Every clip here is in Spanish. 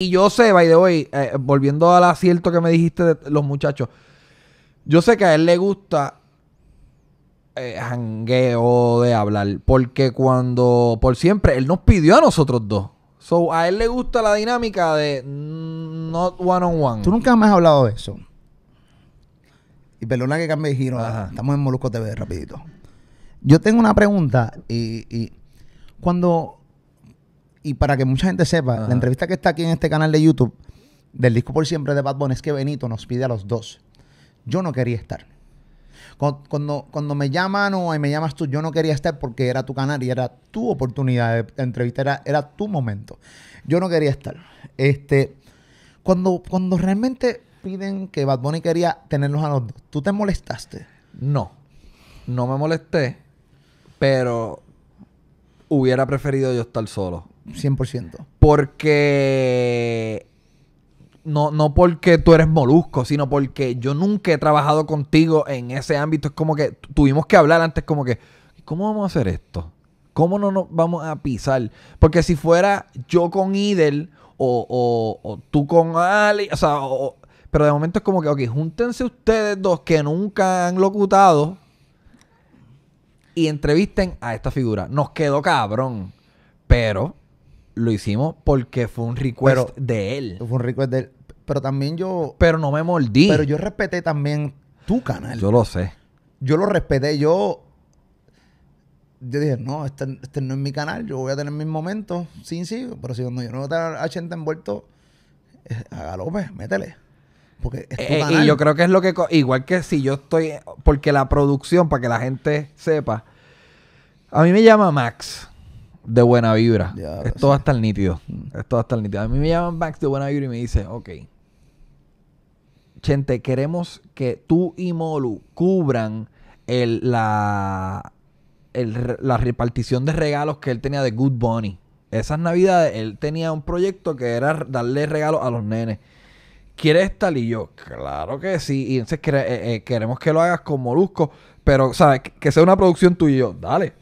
Y yo sé, by the way, eh, volviendo al acierto que me dijiste de los muchachos, yo sé que a él le gusta eh, jangueo de hablar, porque cuando, por siempre, él nos pidió a nosotros dos. So, a él le gusta la dinámica de mm, not one on one. Tú nunca me has hablado de eso. Y perdona que cambie de giro. Ajá. Estamos en Molusco TV, rapidito. Yo tengo una pregunta y, y cuando... Y para que mucha gente sepa, Ajá. la entrevista que está aquí en este canal de YouTube del disco por siempre de Bad Bunny es que Benito nos pide a los dos. Yo no quería estar. Cuando, cuando, cuando me llaman o me llamas tú, yo no quería estar porque era tu canal y era tu oportunidad de, de entrevista, era, era tu momento. Yo no quería estar. Este, cuando, cuando realmente piden que Bad Bunny quería tenerlos a los dos, ¿tú te molestaste? No, no me molesté, pero hubiera preferido yo estar solo. 100%. Porque. No, no porque tú eres molusco, sino porque yo nunca he trabajado contigo en ese ámbito. Es como que tu- tuvimos que hablar antes, como que, ¿cómo vamos a hacer esto? ¿Cómo no nos vamos a pisar? Porque si fuera yo con Idel o, o- o tú con Ali, o sea, o- pero de momento es como que, ok, júntense ustedes dos que nunca han locutado y entrevisten a esta figura. Nos quedó cabrón, pero lo hicimos porque fue un request Pero- de él. Fue un request de él. Pero también yo... Pero no me mordí. Pero yo respeté también tu canal. Yo lo sé. yo lo respeté. Yo... Yo dije, no, este, este no es mi canal. Yo voy a tener mis momentos. Sí, sí. Pero si cuando yo no voy a estar a gente envuelto, eh, a galope, métele. Porque es tu Eh, canal. y yo creo que es lo que... Igual que si yo estoy... Porque la producción, para que la gente sepa... A mí me llama Max de Buena Vibra. Ya, Esto sí. va a estar nítido. Esto va a estar nítido. A mí me llama Max de Buena Vibra y me dice, ok. Chente, queremos que tú y Molu cubran el, la, el la repartición de regalos que él tenía de Good Bunny. Esas navidades él tenía un proyecto que era darle regalos a los nenes. ¿Quieres estar? Y yo, claro que sí. Y entonces eh, eh, queremos que lo hagas con Molusco, pero, ¿sabes? Que, que sea una producción tuya y yo, dale.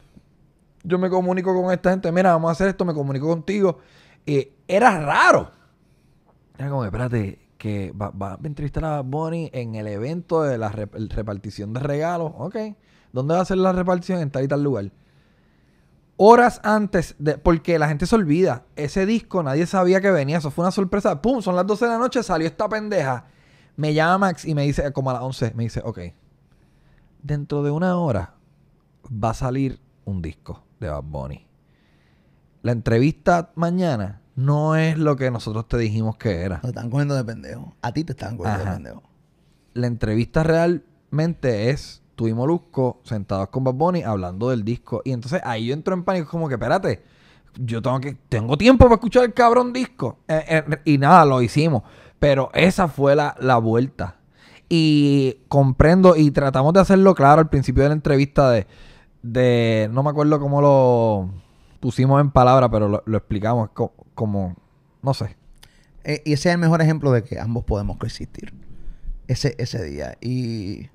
Yo me comunico con esta gente, mira, vamos a hacer esto, me comunico contigo. Y era raro. Era como, espérate, que va, va a entrevistar a Bonnie en el evento de la repartición de regalos. Ok. ¿Dónde va a ser la repartición? En tal y tal lugar. Horas antes de. Porque la gente se olvida. Ese disco nadie sabía que venía. Eso fue una sorpresa. ¡Pum! Son las 12 de la noche. Salió esta pendeja. Me llama Max y me dice, como a las 11, me dice, ok. Dentro de una hora va a salir un disco de Bad Bunny. La entrevista mañana no es lo que nosotros te dijimos que era. Nos están cogiendo de pendejo. A ti te están cogiendo Ajá. de pendejo. La entrevista realmente es tú y Molusco sentados con Bad Bunny hablando del disco. Y entonces ahí yo entro en pánico, como que, espérate, yo tengo que tengo tiempo para escuchar el cabrón disco. Eh, eh, y nada, lo hicimos. Pero esa fue la, la vuelta. Y comprendo y tratamos de hacerlo claro al principio de la entrevista de, de no me acuerdo cómo lo pusimos en palabras, pero lo, lo explicamos co- como, no sé. Eh, y ese es el mejor ejemplo de que ambos podemos coexistir. Ese, ese día. Y,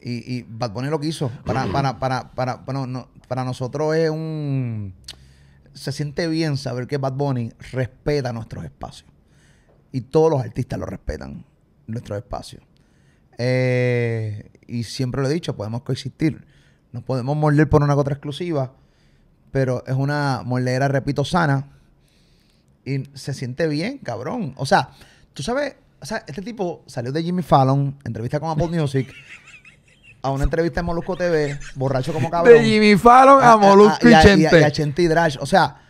y, y Bad Bunny lo quiso. Para, para, para, para, para, no- para nosotros es un... Se siente bien saber que Bad Bunny respeta nuestros espacios. Y todos los artistas lo respetan, nuestros espacios. Eh, y siempre lo he dicho, podemos coexistir. Nos podemos morder por una otra exclusiva, pero es una mordedera, repito, sana. Y se siente bien, cabrón. O sea, tú sabes, o sea, este tipo salió de Jimmy Fallon, entrevista con Apple Music, a una entrevista en Molusco TV, borracho como cabrón. De Jimmy Fallon a, Molusco y y, a, y a- Chente. y a Chente y Drash. O sea,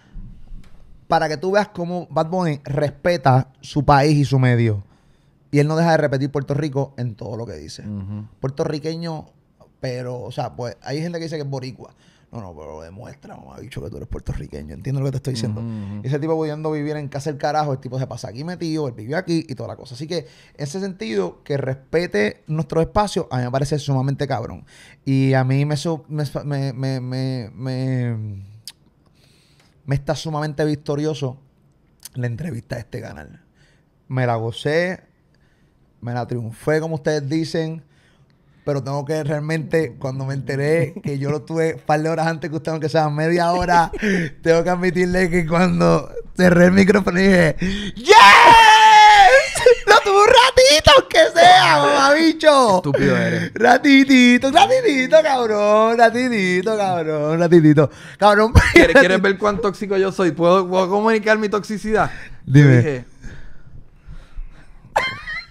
para que tú veas cómo Bad Bunny respeta su país y su medio. Y él no deja de repetir Puerto Rico en todo lo que dice. Ujú. Puertorriqueño, pero, o sea, pues hay gente que dice que es boricua. No, no, pero demuestra, mamá, ha dicho que tú eres puertorriqueño. Entiendo lo que te estoy diciendo. Ese tipo pudiendo vivir en casa del carajo, el tipo se pasa aquí metido, él vive aquí y toda la cosa. Así que, en ese sentido, que respete nuestros espacios, a mí me parece sumamente cabrón. Y a mí me, me, me, me, me- me está sumamente victorioso la entrevista de este canal. Me la gocé, me la triunfé, como ustedes dicen. Pero tengo que realmente, cuando me enteré que yo lo tuve un par de horas antes que usted, aunque sea media hora, tengo que admitirle que cuando cerré el micrófono y dije, ¡Yes! ¡Lo tuve un ratito, aunque sea, mamabicho! Estúpido eres. Ratitito, ratitito, cabrón, ratitito, cabrón, ratitito. Cabrón, ¿Quieres, quieres ver cuán tóxico yo soy? ¿Puedo, puedo comunicar mi toxicidad? Dime. Dije,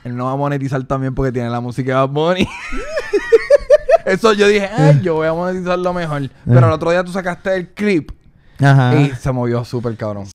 él no va a monetizar también porque tiene la música de Bad Bunny. Eso yo dije, ay, yo voy a monetizarlo mejor. Pero el otro día tú sacaste el clip Ajá. y se movió súper cabrón.